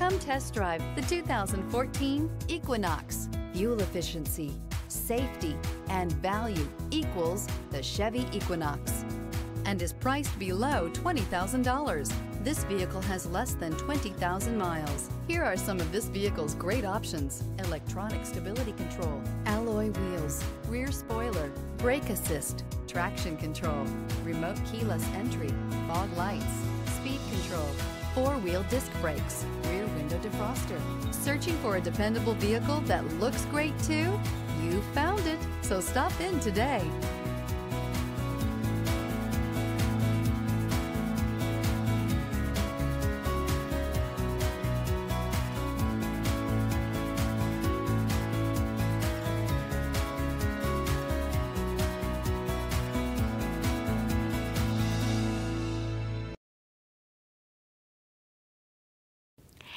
Come test drive the 2014 Equinox. Fuel efficiency, safety, and value equals the Chevy Equinox and is priced below $20,000. This vehicle has less than 20,000 miles. Here are some of this vehicle's great options. Electronic stability control, alloy wheels, rear spoiler, brake assist, traction control, remote keyless entry, fog lights, speed control, four-wheel disc brakes, rear window defroster. Searching for a dependable vehicle that looks great too? You found it, so stop in today.